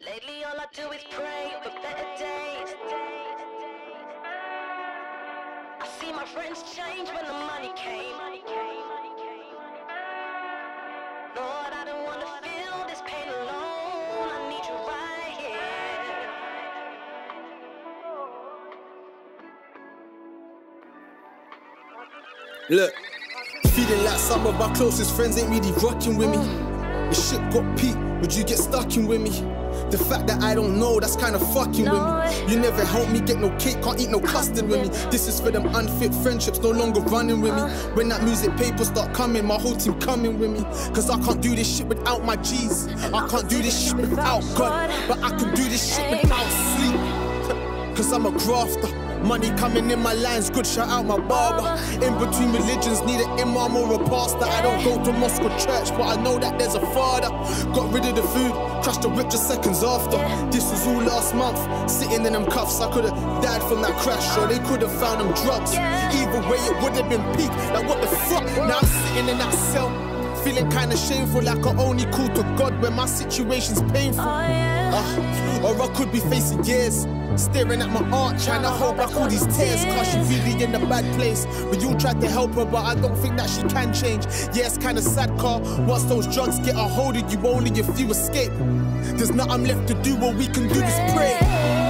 Lately, all I do is pray for better days. I see my friends change when the money came. Lord, I don't wanna feel this pain alone. I need you right here. Look, feeling like some of my closest friends ain't really rocking with me. The shit got peak, would you get stuck in with me? The fact that I don't know, that's kinda fucking with me. You never help me get no cake, can't eat no custard with me. This is for them unfit friendships, no longer running with me. When that music paper start coming, my whole team coming with me. Cause I can't do this shit without my G's. I can't do this shit without God, but I can do this shit without sleep. Cause I'm a grafter. Money coming in my lines, good shout out my barber. In between religions, need an imam or a pastor. I don't go to mosque or church, but I know that there's a father. Got rid of the food, crashed the whip just seconds after. This was all last month, sitting in them cuffs. I could've died from that crash, or they could've found them drugs. Either way, it would've been peak. Like what the fuck? Now I'm sitting in that cell. Feeling kinda shameful, like I only call to God when my situation's painful. Ah, or I could be facing years, staring at my aunt, trying to hold back all these tears, cause she really in a bad place. But you tried to help her, but I don't think that she can change. Yeah, it's kinda sad, car. Once those drugs get a hold of you, only if you escape. There's nothing left to do, what we can do is pray.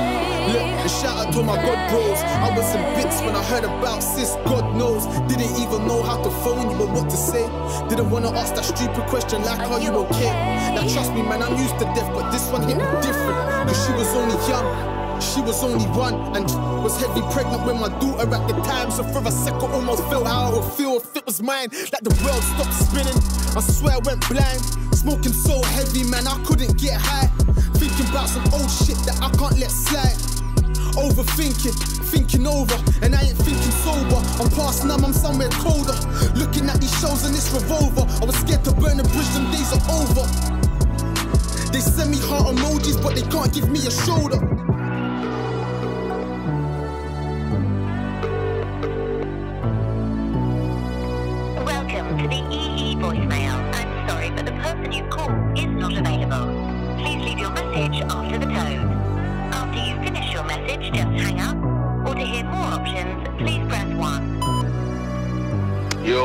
Look, a shout out to my God bros. I was in bits when I heard about sis, God knows. Didn't even know how to phone you or what to say. Didn't wanna ask that stupid question like, are you okay? Now trust me, man, I'm used to death, but this one hit me different. Cause she was only young. She was only one and was heavy pregnant with my daughter at the time. So for a second, almost felt how I would feel if it was mine. Like the world stopped spinning. I swear I went blind. Smoking so heavy, man, I couldn't get high. Thinking about some old shit that I can't let slide. Overthinking, thinking over, and I ain't thinking sober. I'm past numb, I'm somewhere colder. Looking at these shows and this revolver. I was scared to burn the bridge, them days are over. They send me heart emojis, but they can't give me a shoulder.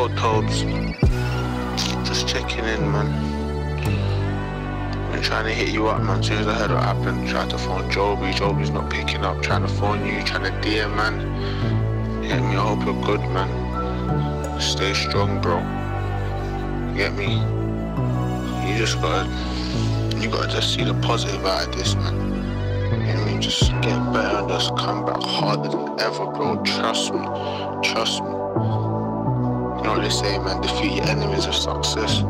Tobz. Just checking in, man. Been trying to hit you up, man. Soon as I heard what happened, tried to phone Joby. Joby's not picking up. Trying to phone you, trying to DM, man. Get me. I hope you're good, man. Stay strong, bro. Get me. You just gotta, you gotta just see the positive out of this, man. Get me. Just get better and just come back harder than ever, bro. Trust me. Trust me. Know they say, man, defeat your enemies of success. You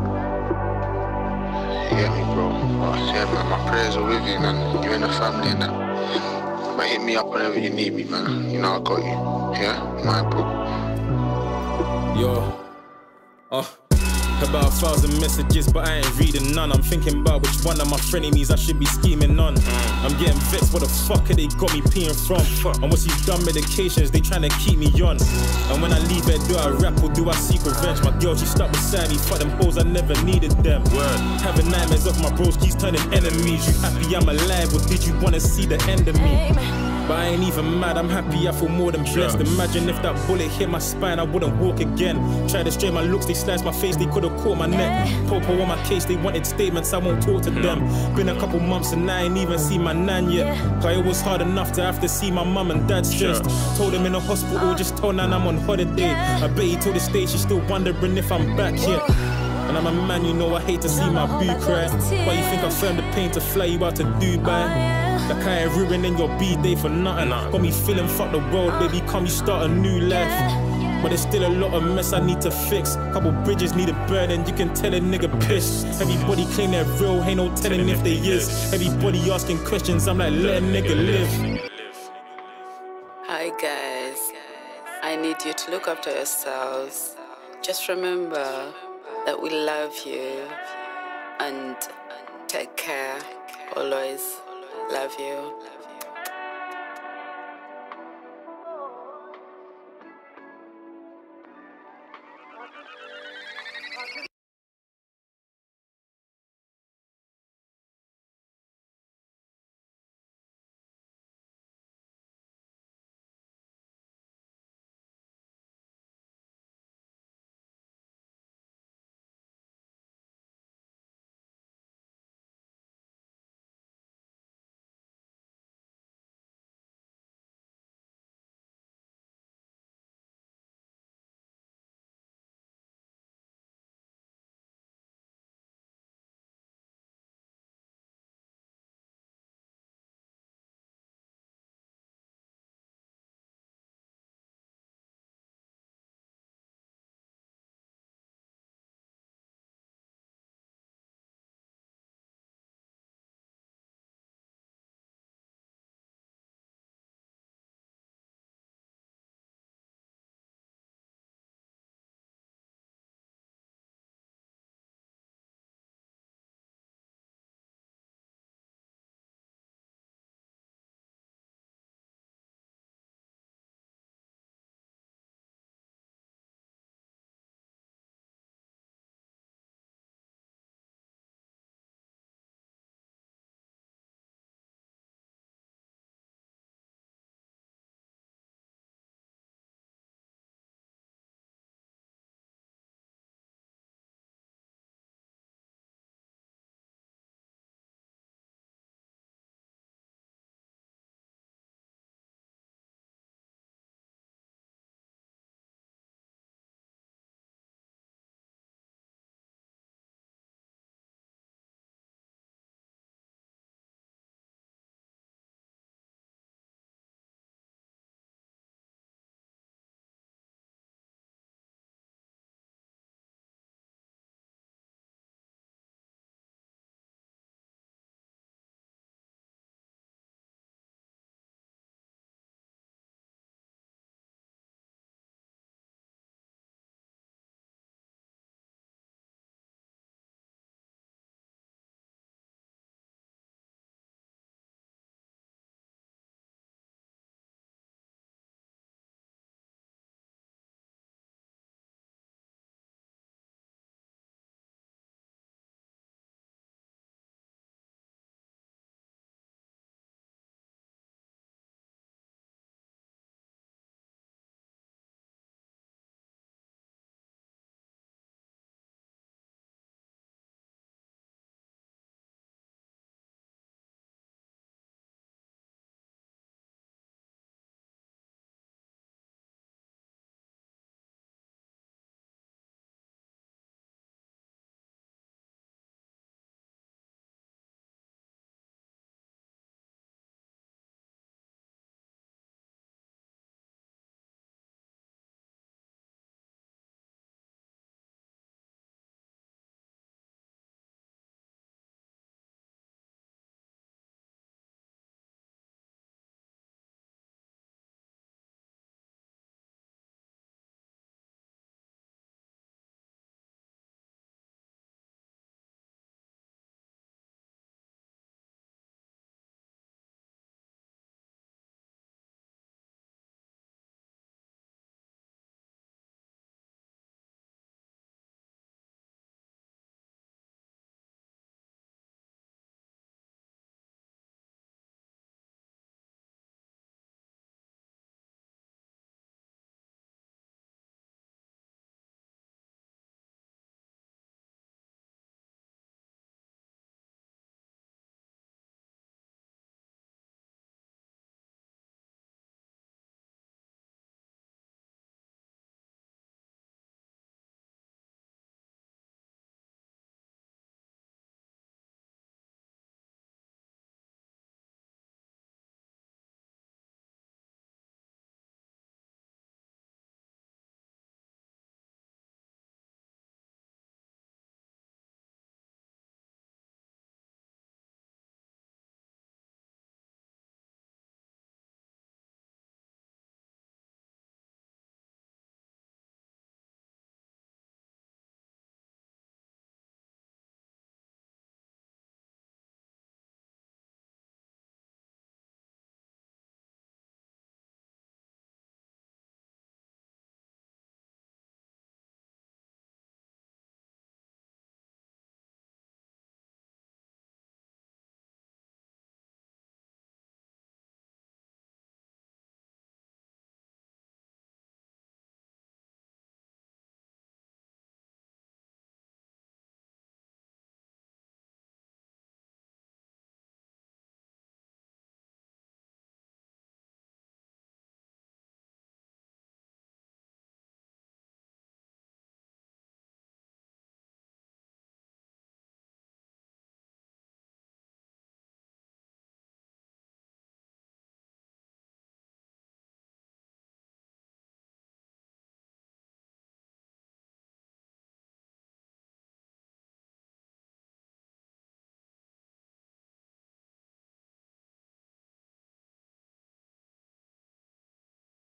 get me, bro? But yeah, man, my prayers are with you, man. You and the family and that. Hit me up whenever you need me, man. You know I got you. Yeah? My bro. Yo, uh, about a thousand messages, but I ain't reading none. I'm thinking about which one of my frenemies I should be scheming on. I'm getting vexed, what the fuck are they got me peeing from? And what's these dumb medications they trying to keep me on? And when I leave it, do I rap or do I seek revenge? My girl, she stuck beside me, fuck them hoes, I never needed them. Having nightmares of my bros, keys turning enemies. You happy I'm alive, or did you wanna see the end of me? But I ain't even mad, I'm happy, I feel more than blessed. Imagine if that bullet hit my spine, I wouldn't walk again. Try to straighten my looks, they sliced my face, they could've caught my neck. Popo on my case, they wanted statements, I won't talk to them. Been a couple months and I ain't even seen my nan yet. Cause it was hard enough to have to see my mum and dad stressed. Told him in the hospital, just told nan I'm on holiday. I bet he told the state she's still wondering if I'm back yet. And I'm a man, you know I hate to see my boo cry. Why you think I firm the pain to fly you out to Dubai? Like I ain't ruining your B-day for nothing. Got me feeling fuck the world, baby. Come you start a new life. But there's still a lot of mess I need to fix. Couple bridges need a burn, and you can tell a nigga pissed. Everybody claim they're real, ain't no telling if they is. Everybody asking questions, I'm like, let a nigga live. Hi guys, I need you to look after yourselves. Just remember that we love you and take care always. Love you.